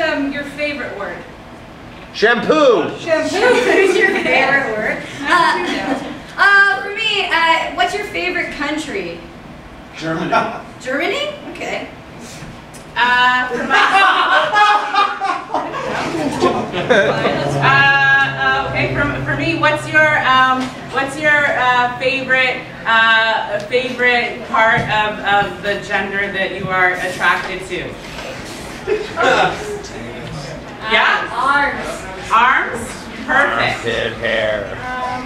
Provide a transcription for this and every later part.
um, your favorite word? Shampoo! Shampoo. Who's your favorite word? Uh, uh, for me, uh, what's your favorite country? Germany. Germany? Okay. Uh, for my, uh, uh, okay, for, for me, what's your um, what's your uh, favorite uh, favorite part of, of the gender that you are attracted to? Yeah, Arms. arms. Perfect. Armpit hair.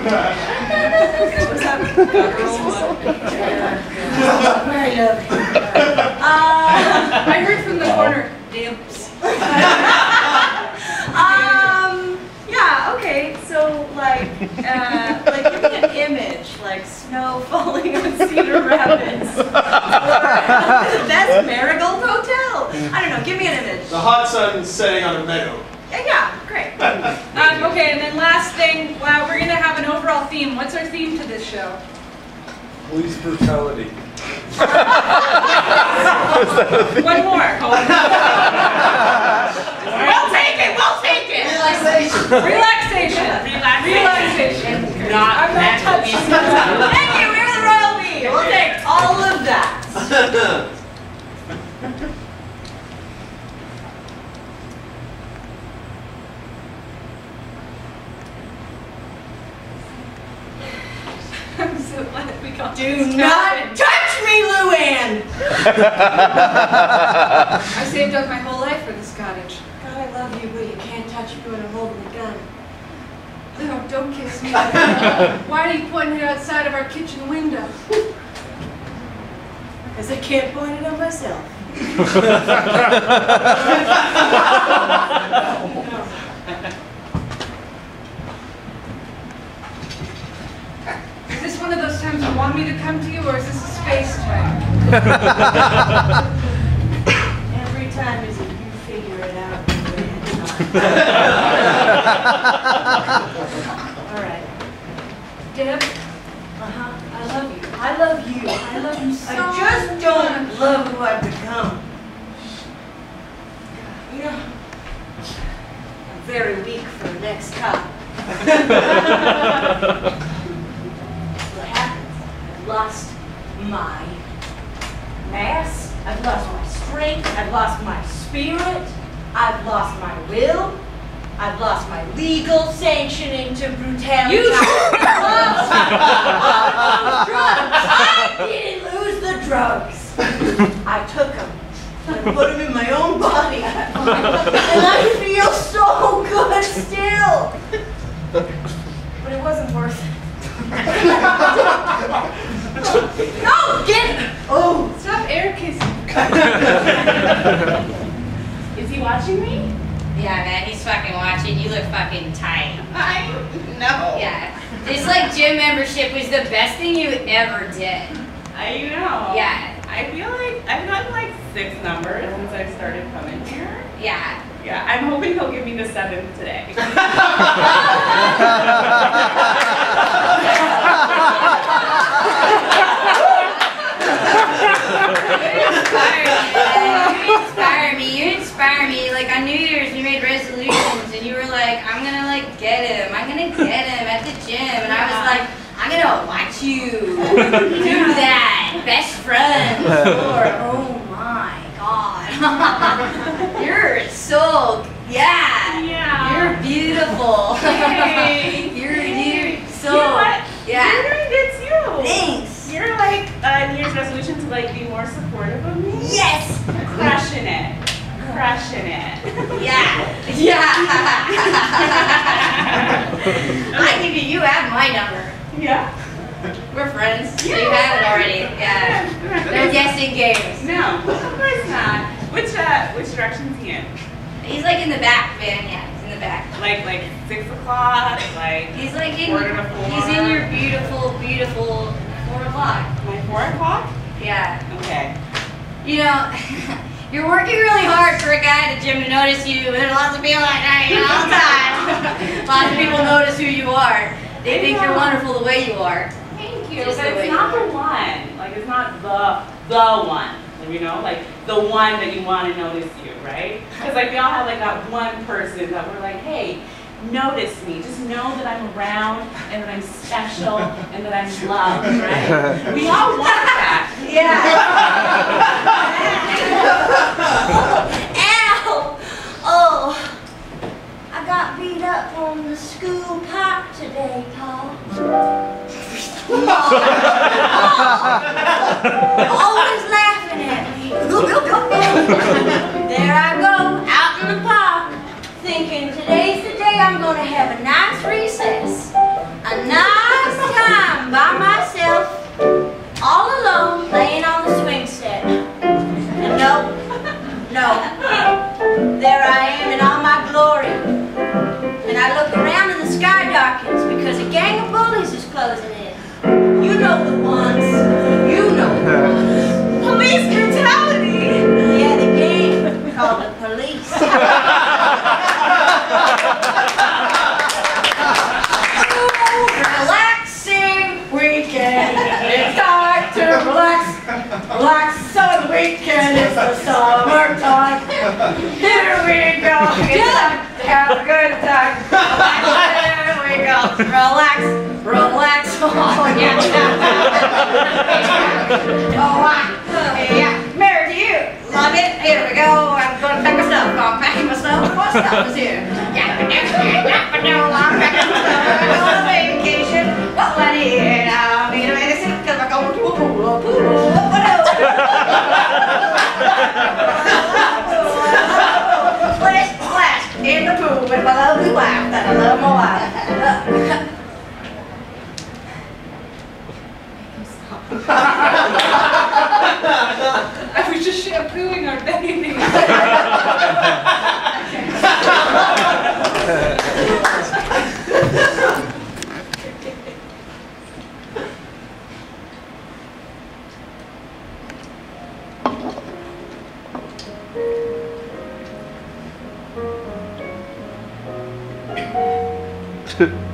Uh, I heard from the corner, dimps. um, yeah, okay, so like, uh, like give me an image, like snow falling on Cedar Rapids. or the best Marigold Hotel. I don't know, give me an image. The hot sun setting on a meadow. Yeah, yeah, great. Um, okay, and then last thing, wow, we're gonna have an overall theme. What's our theme to this show? Police brutality. One more. We'll take it. We'll take it. Relaxation. Relaxation. Relaxation. Relaxation. Not I'm not mentally. touching Thank you, we're the Royal We. We'll take all of that. I'm so glad we got Do not started. touch me, Luann! I saved up my whole life for this cottage. God, I love you, but you can't touch me when I'm holding the gun. No, don't kiss me. Why are you pointing it outside of our kitchen window? Because I can't point it on myself. Is this one of those times you want me to come to you, or is this a space time? Every time is a you figure it out. All right. Deb, Uh-huh. I love you. I love you. I love you so I just don't love who I've become. You know, I'm very weak for the next cop. what happens? I've lost my mass. I've lost my strength. I've lost my spirit. I've lost my will. I've lost my legal sanctioning to brutality. You I drugs. I didn't lose the drugs. I took them I put them in my own body. And I feel so good still. But it wasn't worth it. no, get Oh, Stop air kissing. Is he watching me? Yeah, man, he's fucking watching. You look fucking tight. I know. Yeah. This like gym membership was the best thing you ever did. I know. Yeah. I feel like I've gotten like six numbers since I started coming here. Yeah. Yeah, I'm hoping he'll give me the seventh today. You inspire me. You inspire me. Like on New Year's, we made resolutions, and you were like, "I'm gonna like get him. I'm gonna get him at the gym," and I was like, "I'm gonna watch you do that, best friends." Lord, oh my God, you're so yeah. Yeah. You're beautiful. Yay. you're you're so you know what? yeah. You're doing good too. Thanks. You're like uh, New Year's resolution to like be more supportive of me. Yes. Crushing it. Crushing it. Yeah. Yeah. I give you. You have my number. Yeah. We're friends. So you have it already. Yeah. No guessing games. No, of course not. Which uh, which direction's he in? He's like in the back, man. Yeah, he's in the back. Like like six o'clock. Like He's like in. Quarter to four. He's in your beautiful, beautiful four o'clock. my four o'clock. Yeah. Okay. You know, you're working really hard for a guy at the gym to notice you. There's lots of people like that you know, all the time. lots of people notice who you are. They think you're wonderful the way you are. Thank you. Just but it's not the one. Like it's not the the one. You know, like the one that you want to notice you, right? Because like we all have like that one person that we're like, hey, notice me. Just know that I'm around and that I'm special and that I'm loved, right? We all want that. Ow! Oh, I got beat up on the school park today, Paul. Always laughing at me. There I go, out in the park, thinking today's the day I'm going to have a nice recess. A nice time by myself, all alone, laying on the swing set. And no, no. There I am in all my glory. And I look around and the sky darkens because a gang of bullies is closing in. You know the ones. You know the ones. Police called the police. Relaxing weekend. It's time to relax. Relax on the weekend. It's the summertime. Here we go. It's time to have a good time. Here we go. Relax. Relax. Oh, yeah. Oh, wow. Yeah. Mary, do you love it? Here we go. I'm going to pack my stuff. I'm packing my stuff. What stuff is here? Yeah. No, I'm packing my stuff. I'm going on vacation. Well, I need. I need a medicine because I'm going to a pool. A pool. Splash, splash in the pool with my lovely wife that I love my wife. I was just shampooing our baby.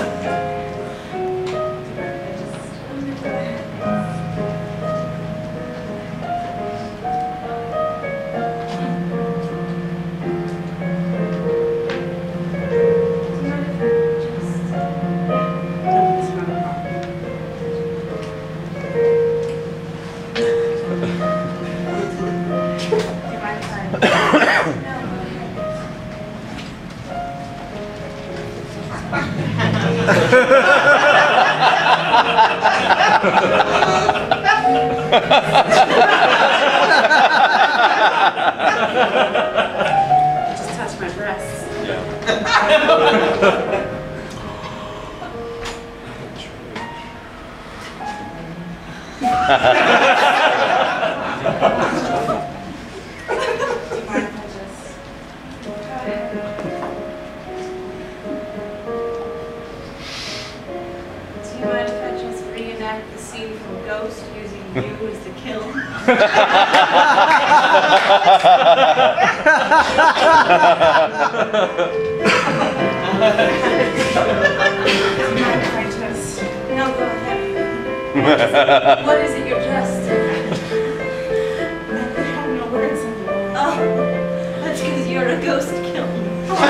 Just touch my breasts. Yeah. Do you What is it you're dressed in? I have no words. Oh, that's because you're a ghost killer.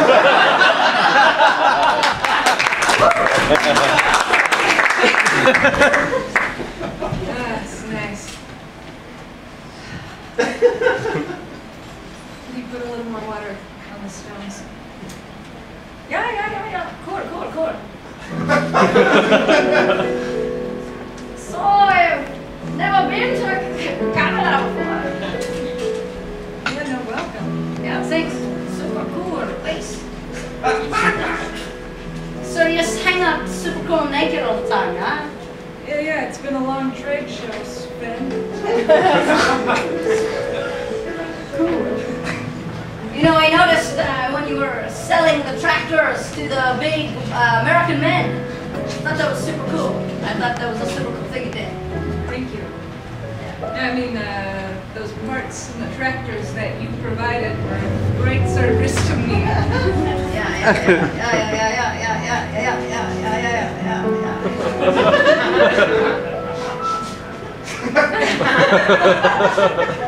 That's nice. Can you put a little more water on the stones? Yeah, yeah, yeah, yeah. Cool, cool, cool. so, I've never been to Canada before. Yeah, no, welcome. Yeah, thanks. Super cool place. so you just hang out super cool naked all the time, huh? Yeah, yeah, it's been a long trade show s- friend. You know, I noticed uh, when you were selling the tractors to the big uh, American men. I thought that was super cool. I thought that was a super cool thing you did. Thank you. I mean, uh, those parts and the tractors that you provided were of great service to me. Yeah, yeah, yeah, yeah, yeah, yeah, yeah, yeah, yeah, yeah, yeah, yeah, yeah, yeah.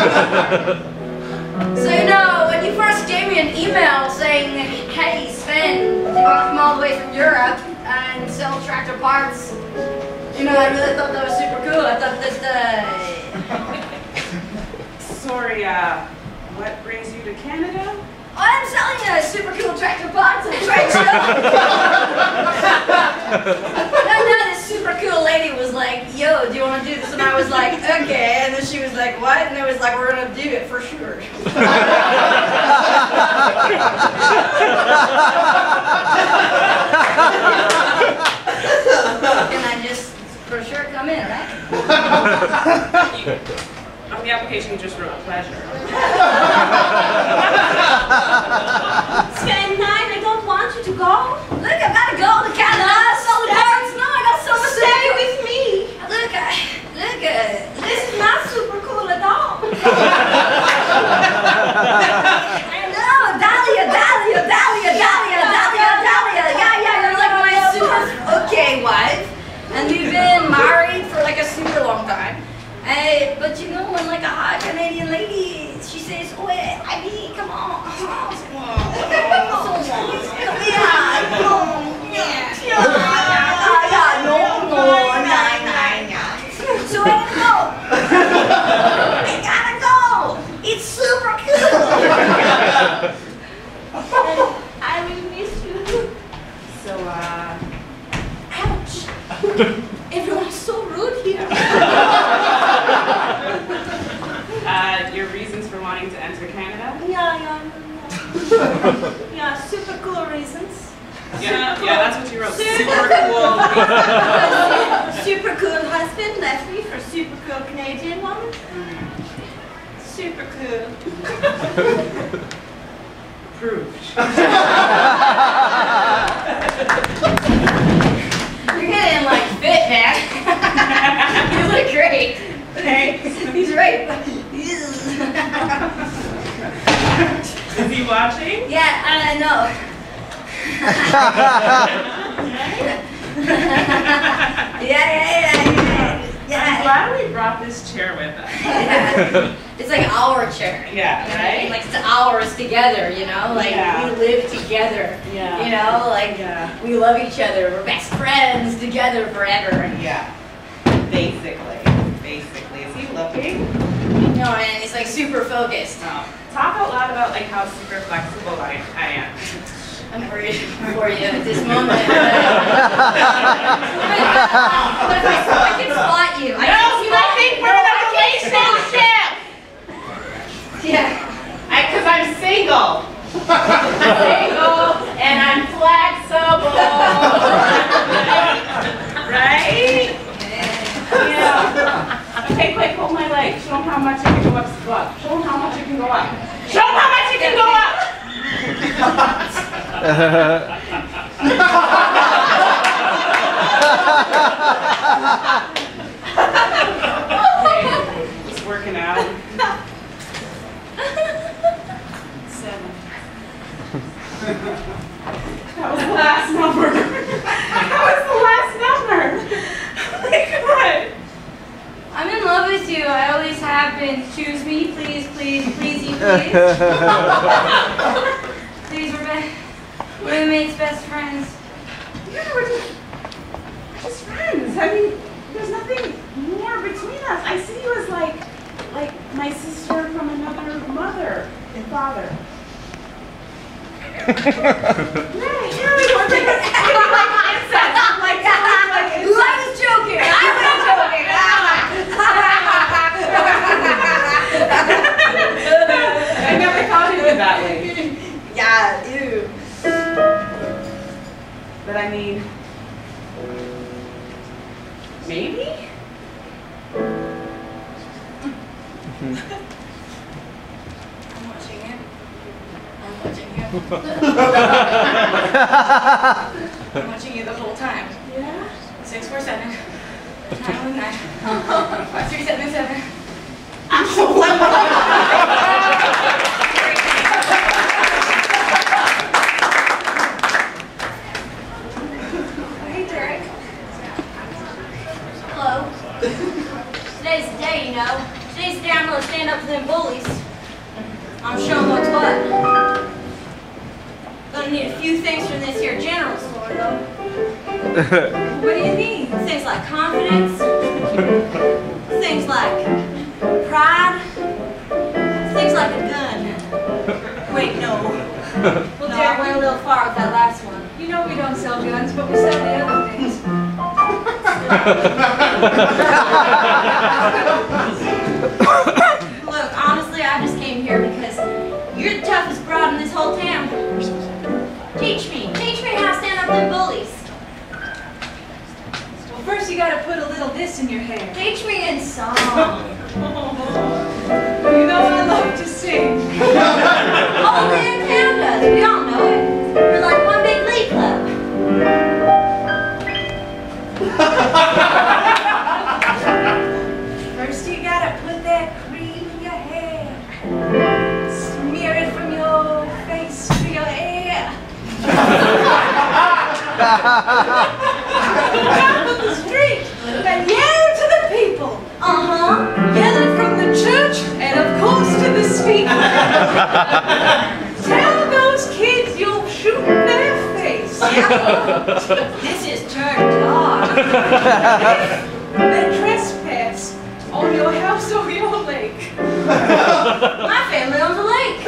So you know, when you first gave me an email saying, "Hey, Sven, you want to come all the way from Europe and sell tractor parts?" You know, I really thought that was super cool. I thought that uh, Sorry, uh, what brings you to Canada? I'm selling a super cool tractor parts at a trade show. And super cool lady was like, "Yo, do you want to do this?" And I was like, "Okay." And then she was like, "What?" And it was like, "We're gonna do it for sure." Can I just for sure come in, right? On the application, you just wrote a pleasure. Sven, nine, I don't want you to go. Look, I gotta go to Canada. Sell the parts. No, I got so much to Stay do. with me. Look, I, look, uh, This is not super cool at all. I know, Dahlia, Dahlia, Dahlia, Dahlia, Dahlia, Dahlia. Yeah, yeah, you're like my super okay wife, and we've been married for like a super long time. Uh, but you know, when like a hot Canadian lady, she says, "Oh, eh, I mean, come on, come on, come on, come yeah, no, yeah, yeah, yeah, yeah, no, no, nah, nah, nah." So I gotta go. I gotta go. It's super cool. I will miss you. So, uh, Ouch. Everyone's so rude here. uh, your reasons for wanting to enter Canada? Yeah, yeah, yeah. Yeah, super cool reasons. Yeah, yeah, that's what you wrote. Super Super cool. super cool husband left me for super cool Canadian woman. Super cool. Proved. You're getting like fit, man. you look great. Thanks. He's right. Is he watching? yeah, uh, I know. yeah, yeah, yeah, yeah. I'm glad we brought this chair with us. It's like our chair. Yeah, right? Like it's ours together, you know? Like Yeah. we live together. Yeah. You know, like Yeah. we love each other. We're best friends together forever. Yeah. Basically. Basically. Is he looking? No, and he's like super focused. No. Talk out loud about like how super flexible I, I am. I'm worried for you at this moment. but uh, if I, I can spot you. I can spot you. we're in a I can spot- relationship! Yeah. Because I'm single. single and I'm flexible. right? Yeah. Okay, quick, hold my leg. Show them how much you can go up. Show them how much I can go up. Show him how much you can go up. Just working out. Seven. That was the last number. That was the last number. Oh my god. I'm in love with you. I always have been. Choose me, please, please, please, you, please. please, we're be- roommates, best friends. Yeah, we're just, we're just friends. I mean, there's nothing more between us. I see you as like, like my sister from another mother and father. right, you're like, like, like incest. Like, like, like, I was joking. I was joking. I never thought of it that way. Yeah. But I mean, maybe? I'm watching you. I'm watching you. I'm watching you the whole time. Yeah? Six four seven. Nine one nine. Five three seven seven. Hey, Derek. Hello. Today's the day, you know. Today's the day I'm gonna stand up to them bullies. I'm showing what's what. Gonna need a few things from this here general store, though. What do you mean? Things like confidence. Things like pride. Things like a gun. Wait, no. Well, No, I went a little far with that last one. you know we don't sell guns, but we sell the other things. this in your hair. Teach me in song. You know I love to sing. All the damn town. We all know it. We're like one big glee club. First you gotta put that cream in your hair. Smear it from your face to your hair. Tell those kids you'll shoot their face. This is turned on. They trespass on your house or your lake. My family owns a lake.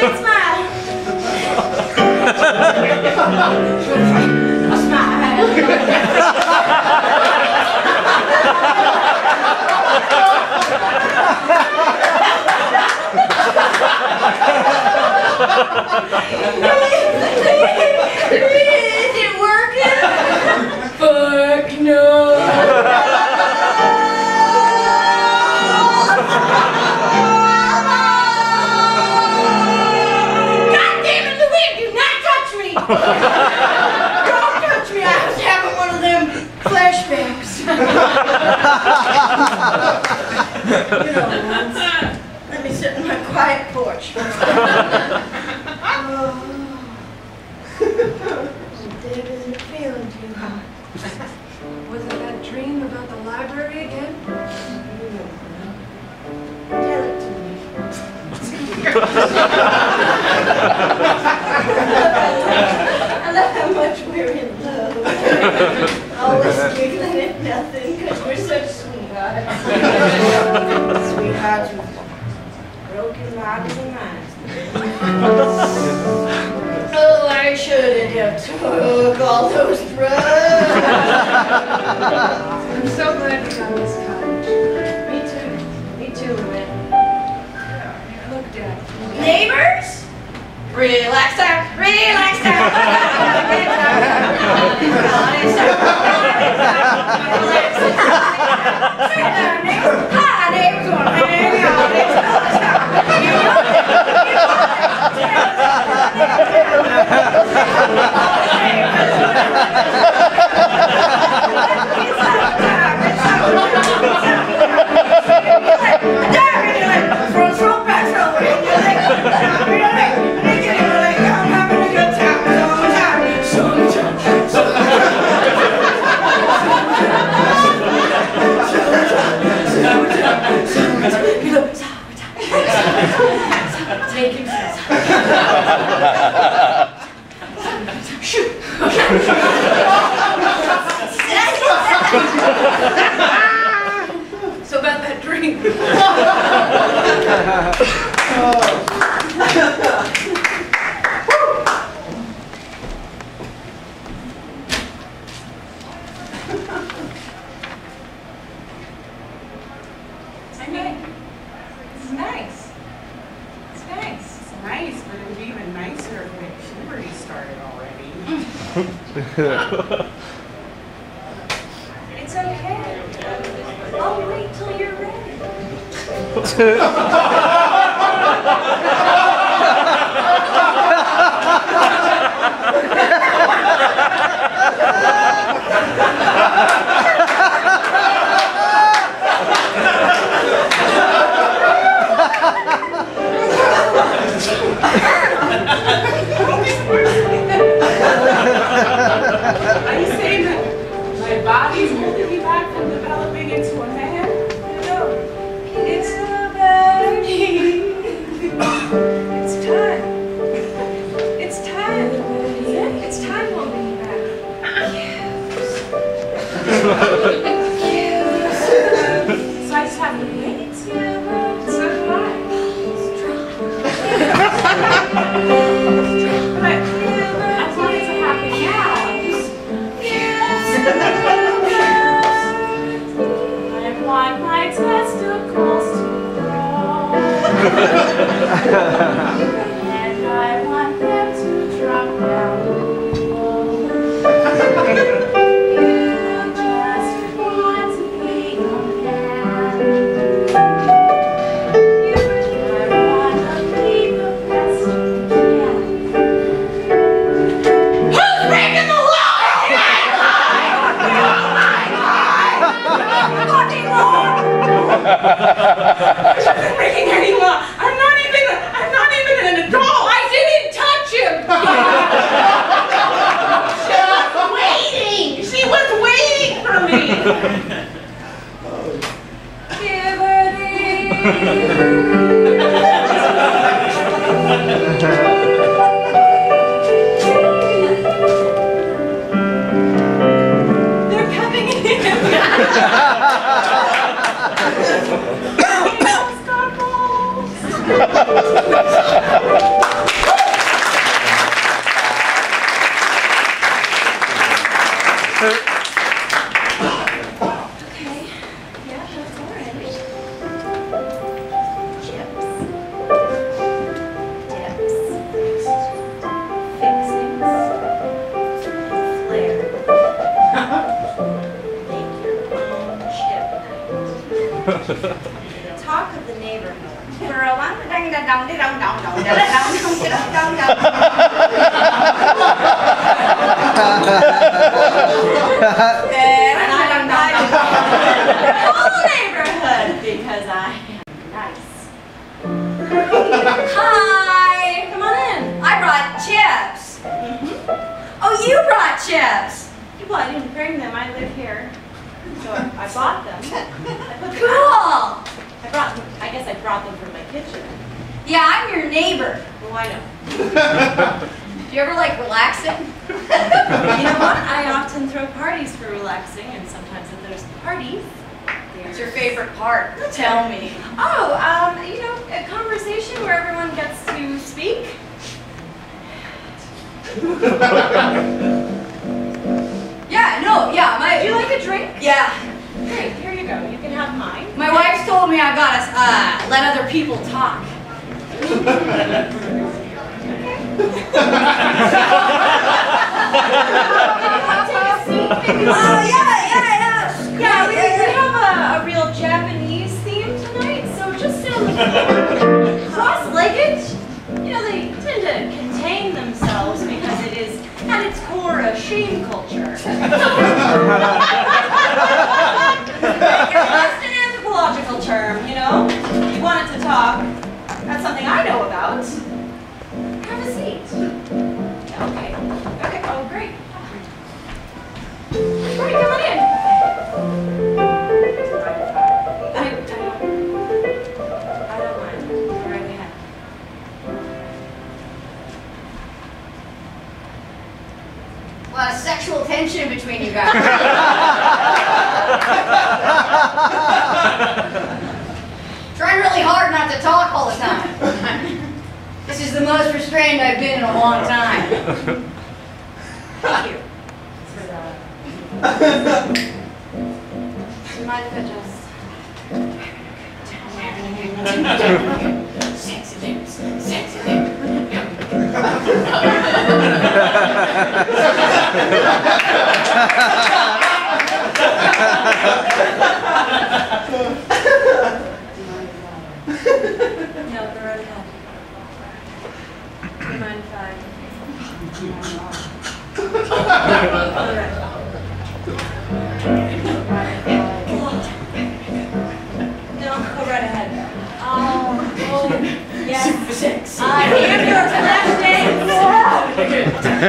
That smile. A. you know. Let me sit in my quiet porch. Okay. Euh... for relaxing, and sometimes if there's parties. What's your favorite part? Tell me. Oh, um, you know, a conversation where everyone gets to speak. yeah, no, yeah. My, Do you like a drink? Yeah. Great, here you go. You can have mine. My wife told me I gotta uh, let other people talk. okay. Oh, yeah, yeah, yeah. Yeah, we, we have a, a real Japanese theme tonight, so just sit on the floor, cross-legged. You know, they tend to contain themselves because it is, at its core, a shame culture. It's just an anthropological term, you know? You wanted to talk. That's something I know about. Was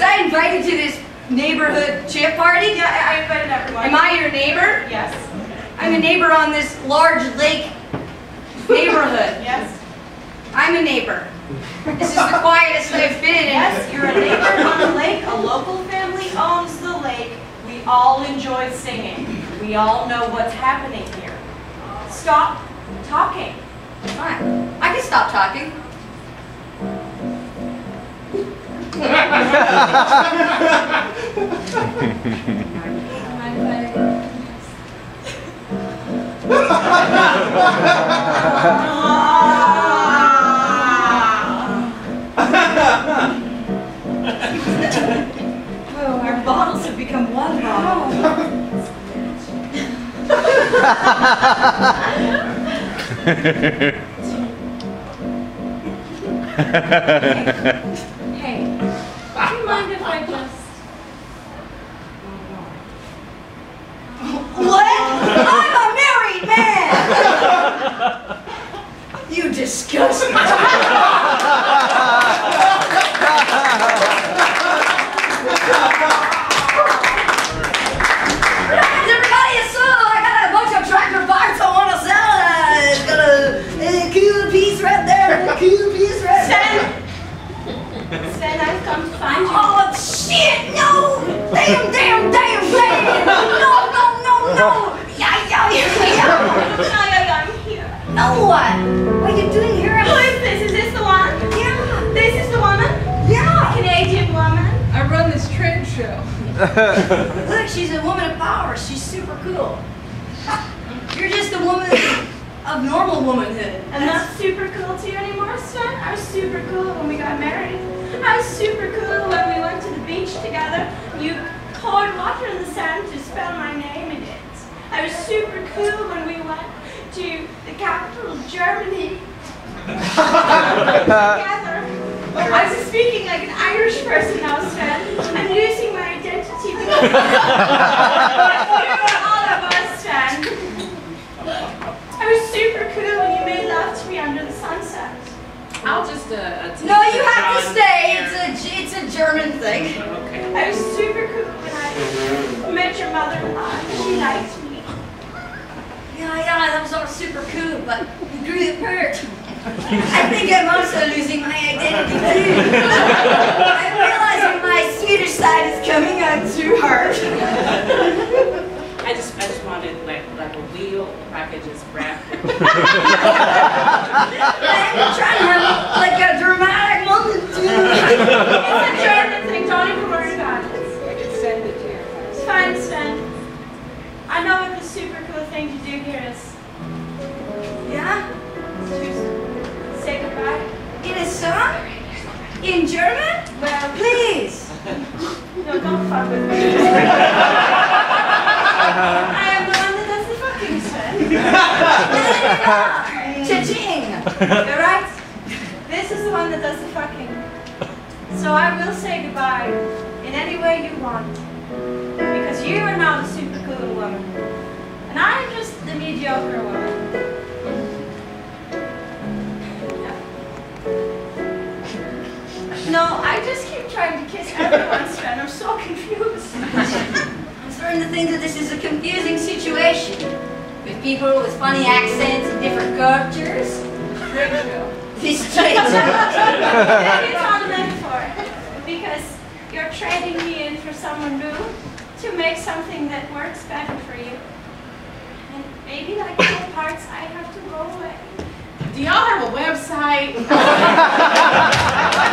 I invited to this neighborhood chip party? Yeah, I I invited everyone. Am I your neighbor? Yes, I'm a neighbor on this large lake neighborhood. yes, I'm a neighbor. This is the quietest I've been in. yes, you're a neighbor on a lake, a local family owns the lake. We all enjoy singing. We all know what's happening here. Stop talking. Fine. I can stop talking. Mind Oh, our bottles have become one bottle. Hey, do you mind if I just? What? I'm a married man! You disgust me. Sven, I've come to find you. Oh shit! No! Damn! Damn! Damn! Damn! No! No! No! No! Yeah! Yeah! Yeah! Yeah! Ay, ay, I'm here. No! What? What are you doing here? Who is this? Is this the one? Yeah! This is the woman? Yeah! Canadian woman? I run this trade show. Look, she's a woman of power. She's super cool. You're just a woman of normal womanhood. I'm not super cool to you anymore, Sven. I was super cool when we got married. I was super cool when we went to the beach together. You poured water in the sand to spell my name in it. I was super cool when we went to the capital of Germany together. I was speaking like an Irish person now, Sven. I'm losing my identity. all. I was super cool when you made love to me under the sunset. I'll just, uh, No, you have to John stay. It's a it's a German thing. Okay. I was super cool when I met your mother-in-law. She liked me. Yeah, yeah, that was all super cool, but you grew the perk. I think I'm also losing my identity too. I'm realizing my Swedish side is coming out too hard. I just, I just wanted like, like a wheel, if I could just wrap Cha-ching! You're right. This is the one that does the fucking. So I will say goodbye in any way you want. Because you are now the super cool woman. And I'm just the mediocre woman. No, I just keep trying to kiss everyone, Sven. I'm so confused. I'm starting to think that this is a confusing situation. With people with funny accents and different cultures. These straight Maybe it's all a metaphor. Because you're trading me in for someone new to make something that works better for you. And maybe like all parts, I have to go away. Do y'all have a website?